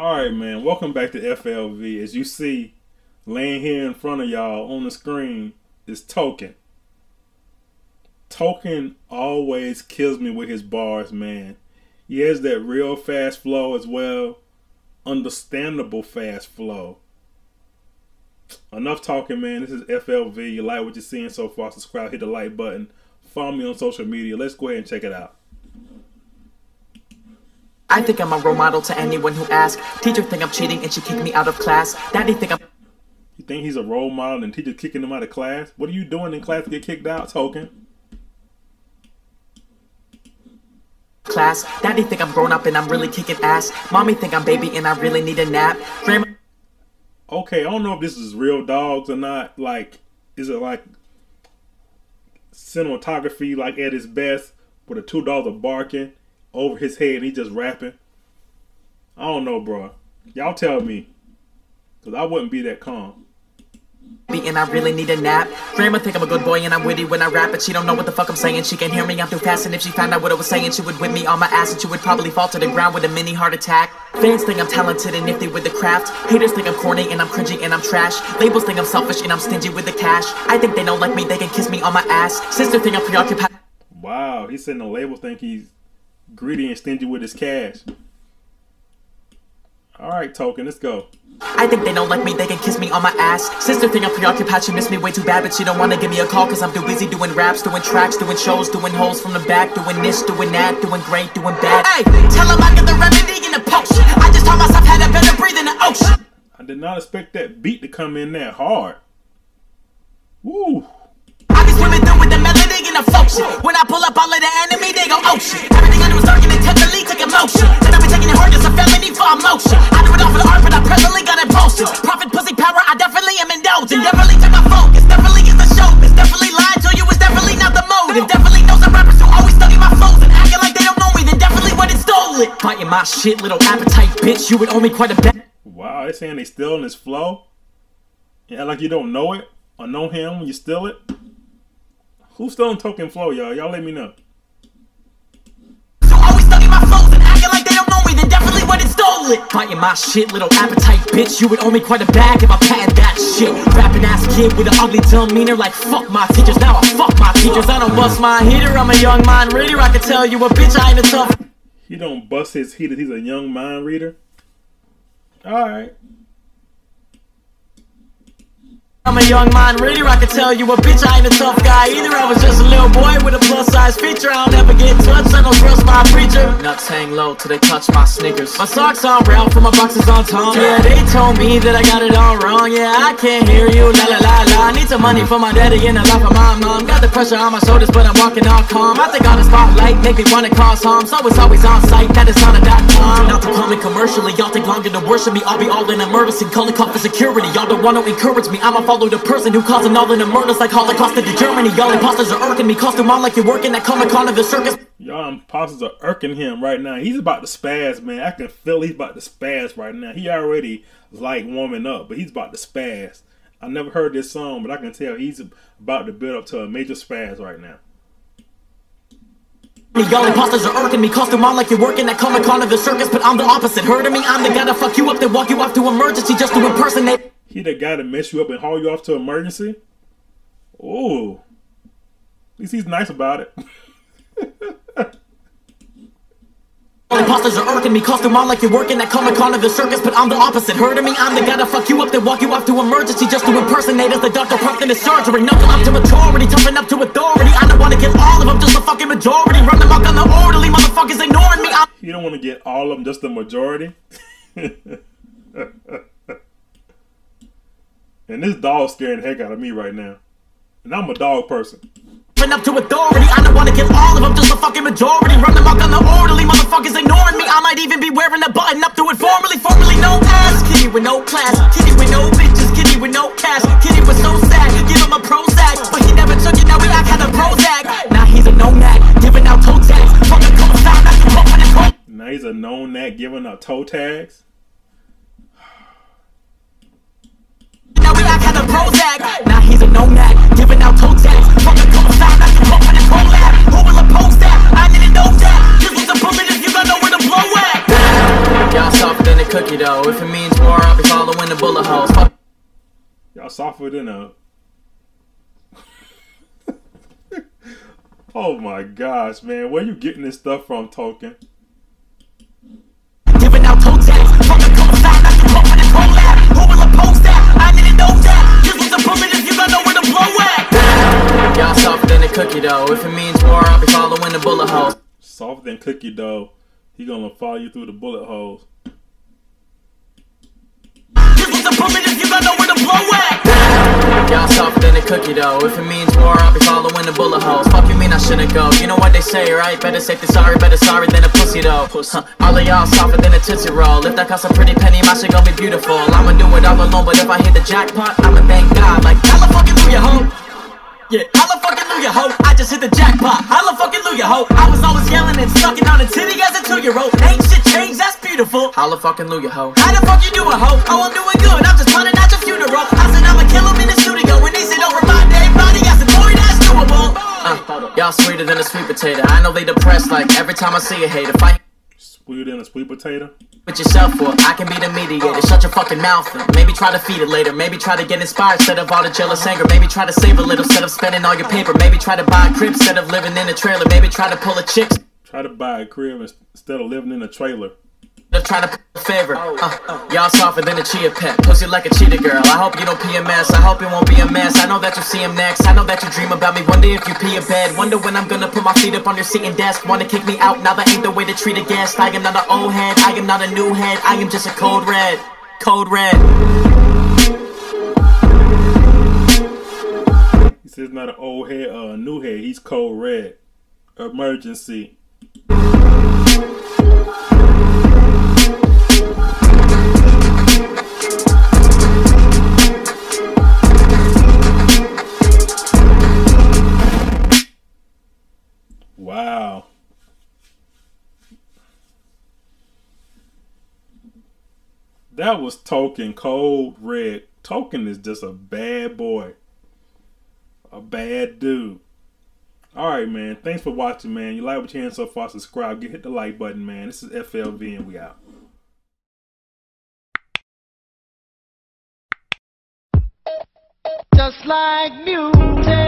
All right, man. Welcome back to FLV. As you see, laying here in front of y'all on the screen is Token. Token always kills me with his bars, man. He has that real fast flow as well. Understandable fast flow. Enough talking, man. This is FLV. You like what you're seeing so far, subscribe, hit the like button. Follow me on social media. Let's go ahead and check it out. I think I'm a role model to anyone who asks. Teacher think I'm cheating and she kicked me out of class. Daddy think I'm You think he's a role model and teacher kicking him out of class? What are you doing in class to get kicked out, Token? class. Daddy think I'm grown up and I'm really kicking ass. Mommy think I'm baby and I really need a nap. Grandma Okay, I don't know if this is real dogs or not. Like, is it like cinematography, like at its best, where the two dogs are barking over his head and he just rapping? I don't know, bro. Y'all tell me, cause I wouldn't be that calm. and I really need a nap. Grandma think I'm a good boy and I'm witty when I rap, but she don't know what the fuck I'm saying. She can hear me, I'm too fast, and if she found out what I was saying, she would whip me on my ass and she would probably fall to the ground with a mini heart attack. Fans think I'm talented and nifty with the craft. Haters think I'm corny and I'm cringy and I'm trash. Labels think I'm selfish and I'm stingy with the cash. I think they don't like me, they can kiss me on my ass. Sister think I'm preoccupied. Wow, he's saying the labels think he's greedy and stingy with his cash. All right, Token, let's go. I think they don't like me, they can kiss me on my ass. Sister think I'm preoccupied, she miss me way too bad, but she don't wanna give me a call cause I'm too busy doing raps, doing tracks, doing shows, doing holes from the back, doing this, doing that, doing great, doing bad. Hey, tell them I got the remedy in the potion. I just taught myself how to better breathe in the ocean. I did not expect that beat to come in that hard. Woo. I through with the melody in the function. When I pull up all of the enemy, they go, oh shit. Everything I do is dark and intentionally take emotion. Said I be taking it hard, it's a felony for emotion. I do it all for the art, but I presently got impulsion. Profit, pussy, power, I definitely am indulging. Definitely took my focus, definitely is the show. It's definitely lied to you, it's definitely not the motive. Definitely knows some rappers who always study my flows and acting like they don't know me, then definitely what it stole it. Fighting my shit, little appetite bitch, you would owe me quite a bit. Wow, they saying they stealing his flow? Yeah, like you don't know it or know him when you steal it? Who's stealing Token flow, y'all? Y'all let me know. So always studying my flows and acting like they don't know me, then definitely what it stole it. My shit, little appetite bitch. You would owe me quite a bag if I patented that shit. Rapping ass kid with an ugly demeanor, like fuck my teachers. Now I fuck my teachers. I don't bust my heater. I'm a young mind reader. I can tell you a bitch I ain't a tough. He don't bust his heater. He's a young mind reader. All right. I'm a young man, reader, I can tell you a bitch I ain't a tough guy either. I was just a little boy with a plus size feature. I'll never get touched, I don't trust my preacher. Nuts hang low till they touch my sneakers. My socks on brown for my boxes on tom Yeah, they told me that I got it all wrong. Yeah, I can't hear you, la la la la. I need some money for my daddy and a lot for my mom. Got the pressure on my shoulders, but I'm walking all calm. I think on the spotlight, make me wanna cause harm So it's always on site, that is on a dot com. Not to me commercially, y'all think longer to worship me. I'll be all in a scene, calling call for security. Y'all don't wanna encourage me, I'ma follow the person who causing all of the murders like Holocaust to Germany. Y'all imposters are irking me, costume on like you're working at Comic Con of the circus. Y'all imposters are irking him right now. He's about to spaz, man. I can feel he's about to spaz right now. He already like warming up, but he's about to spaz. I never heard this song, but I can tell he's about to build up to a major spaz right now. Y'all imposters are irking me, costume on like you're working at Comic Con of the circus, but I'm the opposite. Hurting me, I'm the guy to fuck you up, then walk you off to emergency just to impersonate. He the guy to mess you up and haul you off to emergency? Oh. At least he's nice about it. Imposters are irking me, costume on like you're working at Comic Con of the circus, but I'm the opposite. Hurting me, I'm the guy to fuck you up, then walk you off to emergency just to impersonate as the doctor prompt in his surgery. Knuckle up to maturity, toughen up to authority. I don't wanna kill all of them, just a fucking majority. Run them out on the orderly, motherfuckers ignoring me. I'm you don't want to get all of them, just the majority. and this dog's scaring the heck out of me right now. And I'm a dog person. Run up to authority, I don't wanna kill all of them, just a fucking majority. Run them out on the orderly, motherfuckers ignoring me. I might even be wearing a button up to it formally, formerly known as Kitty with no class, Kitty with no bitches, Kitty with no cash. Kitty was so sad, give him a Prozac, but he never took it. Now we act had a Prozac. Now he's a nomad, giving out toe tags. Fuck a co-sign, that's the pump the. Now he's a known that giving up toe tags. Prozac. Now he's a giving out toe tags. Fucking come aside, I can pump in collab. Who will oppose that? I know that. If you got nowhere to blow at. Y'all softer than a cookie dough. If it means war, I'll be following the bullet holes. Y'all softer than a. oh my gosh, man. Where you getting this stuff from, Token? Cookie dough. If it means war, I'll be following the bullet holes. Softer than cookie dough. He gonna follow you through the bullet holes. This was a bullet if you got nowhere to blow at. Y'all softer than a cookie dough. If it means war, I'll be following the bullet holes. Fuck you mean I shouldn't go? You know what they say, right? Better safe than sorry, better sorry than a pussy though. Huh. All of y'all softer than a tootsie roll. If that costs a pretty penny, my shit gon' be beautiful. I'ma do it all alone, but if I hit the jackpot, I'ma thank God. Like hallelujah, ho. Yeah, hallelujah, ho. I just hit the jackpot. Hallelujah, ho. I was always yelling and sucking on a titty as a two-year-old. Ain't shit changed, that's beautiful. Hallelujah, ho. How the fuck you doing, ho? Oh, I'm doing good. I'm just running at your funeral. I said I'ma kill him in the studio, and they said over my dead body. I said, boy, that's doable. Uh, y'all sweeter than a sweet potato. I know they depressed like every time I see a hater. Fight Than a sweet potato. with yourself for I can be the mediator. Shut your fucking mouth and maybe try to feed it later. Maybe try to get inspired instead of all the jealous anger. Maybe try to save a little instead of spending all your paper. Maybe try to buy a crib instead of living in a trailer. Maybe try to pull a chick Try to buy a crib instead of living in a trailer. Trying to a favor. Uh, y'all softer than a chia pet. Pussy like a cheetah girl. I hope you don't PMS. I hope it won't be a mess. I know that you see him next. I know that you dream about me. Wonder if you pee a bed. Wonder when I'm gonna put my feet up on your seat and desk. Wanna kick me out? Now that ain't the way to treat a guest. I am not an old head. I am not a new head. I am just a cold red. Code red. He says not an old head or a new head. He's cold red. Emergency. That was Token Code Red. Token is just a bad boy. A bad dude. Alright, man. Thanks for watching, man. You like what you're hearing so far, subscribe. Get hit the like button, man. This is FLV and we out. just like music.